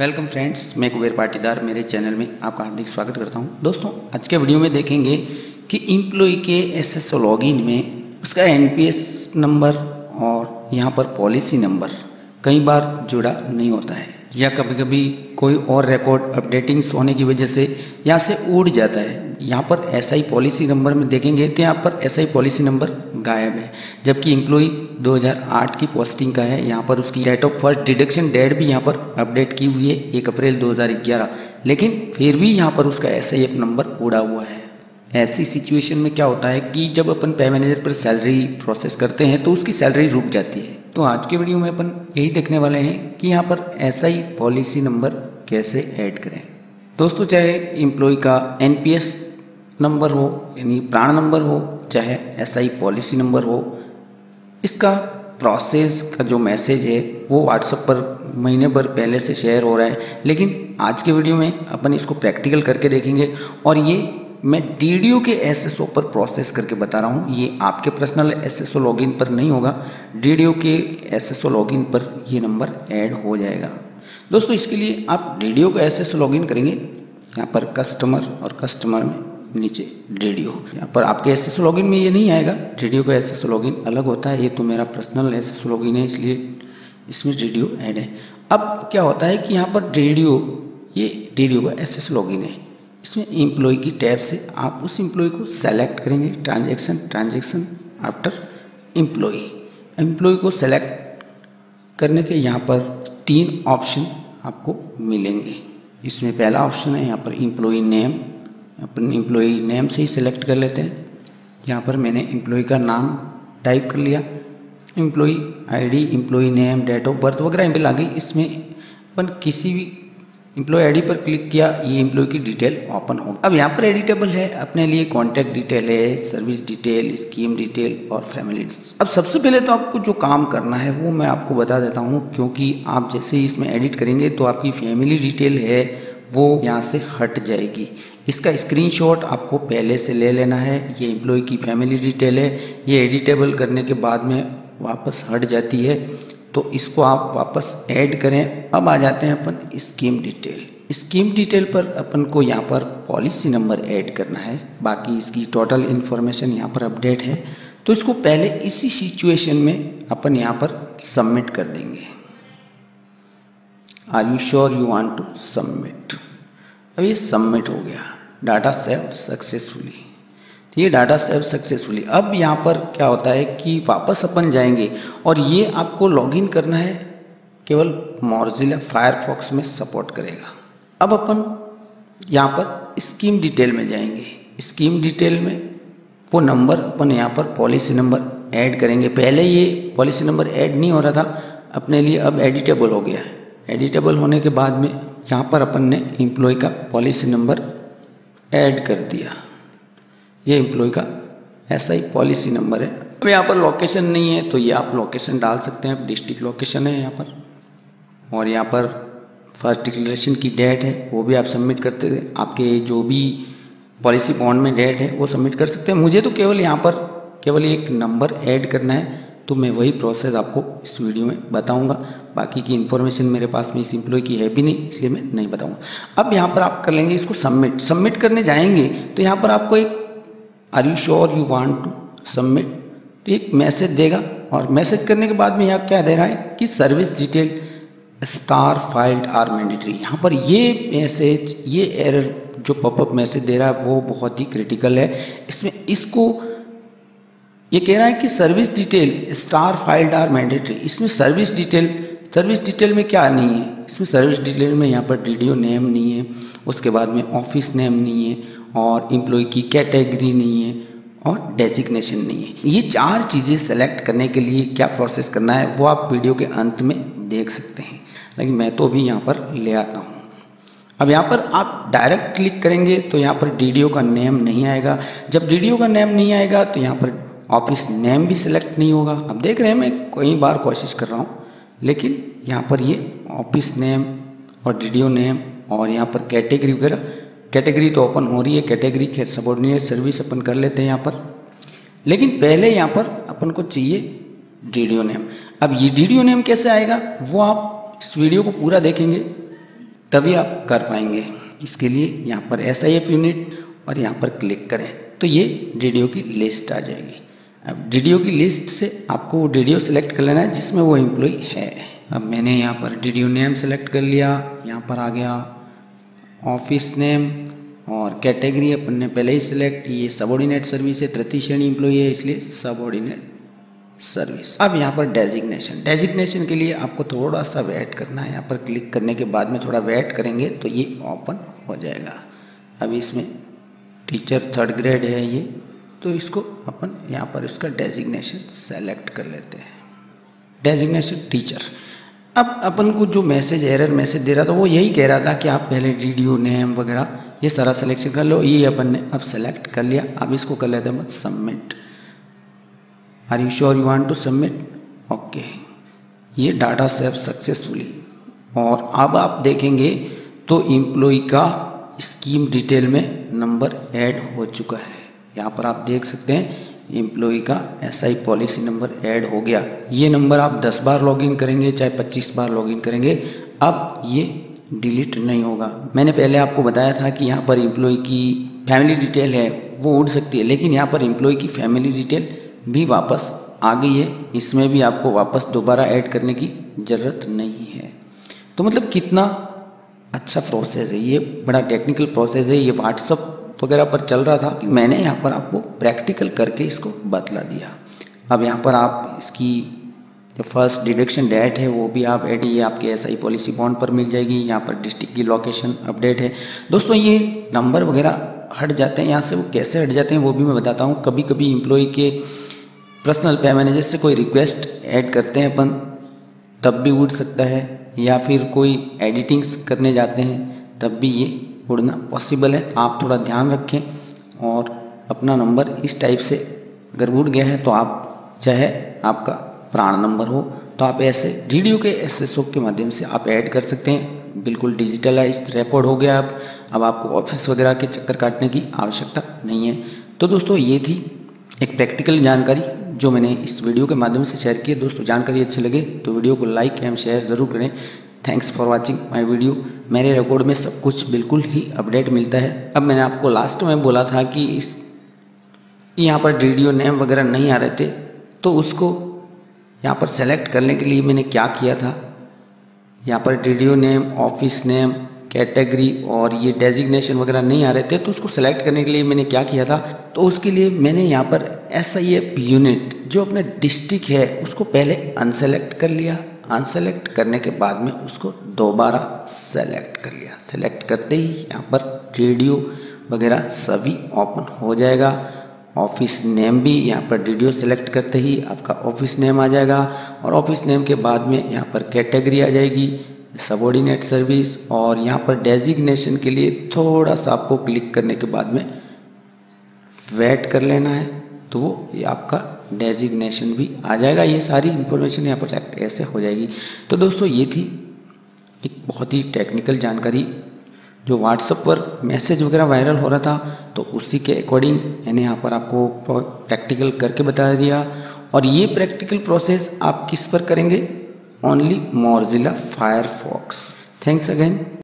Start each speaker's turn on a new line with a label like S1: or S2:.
S1: Welcome friends, मैं कुबेर पाटीदार, मेरे channel में आपका हार्दिक स्वागत करता हूँ। दोस्तों, आज के वीडियो में देखेंगे कि इम्प्लॉय के एस एस लॉगिन में उसका एनपीएस नंबर और यहाँ पर पॉलिसी नंबर कई बार जुड़ा नहीं होता है, या कभी कभी कोई और रिकॉर्ड अपडेटिंग्स होने की वजह से यहाँ से उड़ जाता है। यहाँ पर ऐसा ही पॉलिसी नंबर में देखेंगे तो यहाँ पर ऐसा ही पॉलिसी नंबर गायब है, जबकि एम्प्लॉय 2008 की पोस्टिंग का है। यहाँ पर उसकी date of first deduction date भी यहाँ पर अपडेट की हुई है, एक अप्रैल 2011 लेकिन फिर भी यहाँ पर उसका ऐसा ही नंबर उड़ा हुआ है। ऐसी सिचुएशन में क्या होता है कि जब अपन पे मैनेजर पर सैलरी प्रोसेस करते हैं तो उसकी सैलरी रुक जाती है। तो आज के वीडियो में अपन यही देखने वाले हैं कि यहाँ पर ऐसा ही पॉलिसी नंबर कैसे ऐड करें। दोस्तों, चाहे एम्प्लॉय का एनपीएस नंबर हो, यानी प्राण नंबर हो, चाहे ही पॉलिसी नंबर हो इसका प्रोसेस का जो मैसेज है, वो व्हाट्सएप पर महीने भर पहले से शेयर हो रहा है। लेकिन आज के वीडियो में अपन इसको प्रैक्टिकल करके देखेंगे और ये मैं डीडीओ के एसएसओ पर प्रोसेस करके बता रहा हूँ। ये आपके पर्सनल एस एस लॉगिन पर नहीं होगा। डीडीओ के एस एस लॉगिन पर ये नंबर ऐड हो जाएगा। दोस्तों, इसके लिए आप डी का एस एस लॉगिन करेंगे। यहाँ पर कस्टमर और कस्टमर में नीचे, रेडियो। यहाँ पर आपके एस एस लॉगिन में ये नहीं आएगा। रेडियो का एस एस लॉगिन अलग होता है। ये तो मेरा पर्सनल एस एस लॉगिन है, इसलिए इसमें रेडियो ऐड है। अब क्या होता है कि यहाँ पर रेडियो, ये रेडियो का एस एस लॉगिन है। इसमें एम्प्लॉय की टैब से आप उस एम्प्लॉय को सेलेक्ट करेंगे। Transaction transaction after employee employee को सेलेक्ट करने के यहाँ पर तीन ऑप्शन आपको मिलेंगे। इसमें पहला ऑप्शन है यहाँ पर एम्प्लॉय नेम अपन एम्प्लॉय नेम से ही सिलेक्ट कर लेते हैं। यहाँ पर मैंने एम्प्लॉय का नाम टाइप कर लिया। Employee ID employee name date of birth वगैरह इमेल आ गई। इसमें अपन किसी भी एम्प्लॉय आईडी पर क्लिक किया, ये एम्प्लॉय की डिटेल ओपन होगी अब यहाँ पर एडिटेबल है। अपने लिए कॉन्टैक्ट डिटेल है सर्विस डिटेल स्कीम डिटेल और फैमिली अब सबसे पहले तो आपको जो काम करना है, वो मैं आपको बता देता हूँ। क्योंकि आप जैसे ही इसमें एडिट करेंगे तो आपकी फैमिली डिटेल है, वो यहाँ से हट जाएगी। इसका स्क्रीनशॉट आपको पहले से ले लेना है। ये एम्प्लॉय की फैमिली डिटेल है। ये एडिटेबल करने के बाद में वापस हट जाती है। तो इसको आप वापस ऐड करें। अब आ जाते हैं अपन स्कीम डिटेल स्कीम डिटेल पर अपन को यहाँ पर पॉलिसी नंबर ऐड करना है। बाकी इसकी टोटल इन्फॉर्मेशन यहाँ पर अपडेट है। तो इसको पहले इसी सिचुएशन में अपन यहाँ पर सबमिट कर देंगे। Are you sure you want to submit अब ये सबमिट हो गया। Data save successfully. तो ये डाटा सेव सक्सेसफुली। अब यहाँ पर क्या होता है कि वापस अपन जाएँगे और ये आपको लॉगिन करना है, केवल मॉर्जिला फायरफॉक्स में सपोर्ट करेगा। अब अपन यहाँ पर स्कीम डिटेल में जाएँगे। स्कीम डिटेल में वो नंबर अपन यहाँ पर पॉलिसी नंबर ऐड करेंगे। पहले ये पॉलिसी नंबर ऐड नहीं हो रहा था, अपने लिए अब एडिटेबल हो गया है। एडिटेबल होने के बाद में यहाँ पर अपन ने इम्प्लॉय का पॉलिसी नंबर ऐड कर दिया। ये एम्प्लॉय का ऐसा ही पॉलिसी नंबर है। अब यहाँ पर लोकेशन नहीं है तो ये आप लोकेशन डाल सकते हैं। डिस्ट्रिक्ट लोकेशन है यहाँ पर। और यहाँ पर फ़र्स्ट डिक्लेरेशन की डेट है, वो भी आप सबमिट करते थे आपके जो भी पॉलिसी बॉन्ड में डेट है, वो सबमिट कर सकते हैं। मुझे तो केवल यहाँ पर, केवल एक नंबर ऐड करना है तो मैं वही प्रोसेस आपको इस वीडियो में बताऊँगा। बाकी की इन्फॉर्मेशन मेरे पास में इस एम्प्लॉय की है भी नहीं, इसलिए मैं नहीं बताऊँगा। अब यहाँ पर आप कर लेंगे इसको सबमिट सबमिट करने जाएँगे तो यहाँ पर आपको एक are you sure you want to submit तो एक मैसेज देगा, और मैसेज करने के बाद में यहाँ क्या दे रहा है कि service detail star field are mandatory यहाँ पर ये मैसेज ये एरर जो पॉपअप मैसेज दे रहा है, वो बहुत ही क्रिटिकल है। इसमें इसको, ये कह रहा है कि service detail star field are mandatory इसमें सर्विस डिटेल सर्विस डिटेल में क्या नहीं है? इसमें सर्विस डिटेल में यहाँ पर डीडीओ नेम नहीं है, उसके बाद में ऑफ़िस नेम नहीं है, और एम्प्लॉय की कैटेगरी नहीं है, और डेजिग्नेशन नहीं है। ये चार चीज़ें सेलेक्ट करने के लिए क्या प्रोसेस करना है, वो आप वीडियो के अंत में देख सकते हैं। लेकिन मैं तो अभी यहाँ पर ले आता हूँ। अब यहाँ पर आप डायरेक्ट क्लिक करेंगे तो यहाँ पर डीडीओ का नेम नहीं आएगा। जब डीडीओ का नेम नहीं आएगा तो यहाँ पर ऑफ़िस नेम भी सिलेक्ट नहीं होगा। अब देख रहे हैं, मैं कई बार कोशिश कर रहा हूँ लेकिन यहाँ पर ये ऑफ़िस नेम और डीडीओ नेम और यहाँ पर कैटेगरी वगैरह कैटेगरी तो ओपन हो रही है कैटेगरी के सबॉर्डिनेट सर्विस अपन कर लेते हैं यहाँ पर। लेकिन पहले यहाँ पर अपन को चाहिए डीडीओ नेम अब ये डी नेम कैसे आएगा, वो आप इस वीडियो को पूरा देखेंगे, तभी आप कर पाएँगे। इसके लिए यहाँ पर एस यूनिट और यहाँ पर क्लिक करें। तो ये डीडीओ की लिस्ट आ जाएगी। डी की लिस्ट से आपको वो डी सेलेक्ट कर लेना है, जिसमें वो एम्प्लॉय है। अब मैंने यहाँ पर डी नेम सेलेक्ट कर लिया, यहाँ पर आ गया ऑफ़िस नेम और कैटेगरी अपन ने पहले ही सिलेक्ट ये सबॉर्डिनेट सर्विस है, तृतीय श्रेणी एम्प्लॉय है, इसलिए सबॉर्डिनेट सर्विस अब यहाँ पर डेजिग्नेशन डेजिग्नेशन के लिए आपको थोड़ा सा वेट करना है। यहाँ पर क्लिक करने के बाद में थोड़ा वेट करेंगे तो ये ओपन हो जाएगा। अब इसमें टीचर थर्ड ग्रेड है ये। तो इसको अपन यहाँ पर इसका डेजिग्नेशन सेलेक्ट कर लेते हैं। डेजिग्नेशन टीचर अब अपन को जो मैसेज एरर मैसेज दे रहा था, वो यही कह रहा था कि आप पहले वीडियो नेम वगैरह ये सारा सिलेक्शन कर लो। ये अपन ने अब सेलेक्ट कर लिया। अब इसको कर लेते हैं submit are you sure you want to submit okay ये डाटा सेव सक्सेसफुली और अब आप देखेंगे तो एम्प्लॉय का स्कीम डिटेल में नंबर ऐड हो चुका है। यहाँ पर आप देख सकते हैं एम्प्लॉय का एसआई पॉलिसी नंबर ऐड हो गया। ये नंबर आप 10 बार लॉगिन करेंगे, चाहे 25 बार लॉगिन करेंगे, अब ये डिलीट नहीं होगा। मैंने पहले आपको बताया था कि यहाँ पर एम्प्लॉय की फैमिली डिटेल है, वो उड़ सकती है, लेकिन यहाँ पर एम्प्लॉय की फैमिली डिटेल भी वापस आ गई है। इसमें भी आपको वापस दोबारा ऐड करने की ज़रूरत नहीं है। तो मतलब कितना अच्छा प्रोसेस है, ये बड़ा टेक्निकल प्रोसेस है, ये व्हाट्सअप वगैरह पर चल रहा था कि मैंने यहाँ पर आपको प्रैक्टिकल करके इसको बतला दिया। अब यहाँ पर आप इसकी जो फ़र्स्ट डिडक्शन डेट है, वो भी आप एड आपके एस आई पॉलिसी बॉन्ड पर मिल जाएगी। यहाँ पर डिस्ट्रिक्ट की लोकेशन अपडेट है। दोस्तों, ये नंबर वगैरह हट जाते हैं। यहाँ से वो कैसे हट जाते हैं, वो भी मैं बताता हूँ। कभी कभी एम्प्लॉय के पर्सनल पे मैनेजर से कोई रिक्वेस्ट ऐड करते हैं अपन, तब भी उठ सकता है। या फिर कोई एडिटिंग्स करने जाते हैं, तब भी ये उड़ना पॉसिबल है। आप थोड़ा ध्यान रखें और अपना नंबर इस टाइप से अगर उड़ गया है तो आप चाहे आपका प्राण नंबर हो। तो आप ऐसे रेडियो के एसएसओ के माध्यम से आप ऐड कर सकते हैं। बिल्कुल डिजिटलाइज रिकॉर्ड हो गया अब। अब आपको ऑफ़िस वगैरह के चक्कर काटने की आवश्यकता नहीं है। तो दोस्तों, ये थी एक प्रैक्टिकल जानकारी जो मैंने इस वीडियो के माध्यम से शेयर की दोस्तों, जानकारी अच्छी लगे तो वीडियो को लाइक एवं शेयर ज़रूर करें। Thanks for watching my video मेरे रिकॉर्ड में सब कुछ बिल्कुल ही अपडेट मिलता है। अब मैंने आपको लास्ट में बोला था कि इस, यहाँ पर वीडियो नेम वगैरह नहीं आ रहे थे तो उसको यहाँ पर सेलेक्ट करने के लिए मैंने क्या किया था? यहाँ पर video name office name category और ये डेजिग्नेशन वगैरह नहीं आ रहे थे तो उसको सेलेक्ट करने के लिए मैंने क्या किया था? तो उसके लिए मैंने यहाँ पर एस यूनिट जो अपने डिस्ट्रिक्ट है, उसको पहले अनसेलेक्ट कर लिया। अनसेलेक्ट करने के बाद में उसको दोबारा सेलेक्ट कर लिया। सेलेक्ट करते ही यहाँ पर रेडियो वगैरह सभी ओपन हो जाएगा। ऑफ़िस नेम भी यहाँ पर वीडियो सेलेक्ट करते ही आपका ऑफ़िस नेम आ जाएगा और ऑफ़िस नेम के बाद में यहाँ पर कैटेगरी आ जाएगी सबॉर्डिनेट सर्विस और यहाँ पर डेजिग्नेशन के लिए थोड़ा सा आपको क्लिक करने के बाद में वेट कर लेना है। तो वो ये आपका डेजिग्नेशन भी आ जाएगा। ये सारी इन्फॉर्मेशन यहाँ पर ऐसे हो जाएगी। तो दोस्तों, ये थी एक बहुत ही टेक्निकल जानकारी जो व्हाट्सएप पर मैसेज वगैरह वायरल हो रहा था। तो उसी के अकॉर्डिंग मैंने यहाँ पर आपको प्रैक्टिकल करके बता दिया। और ये प्रैक्टिकल प्रोसेस आप किस पर करेंगे? Only Mozilla Firefox thanks again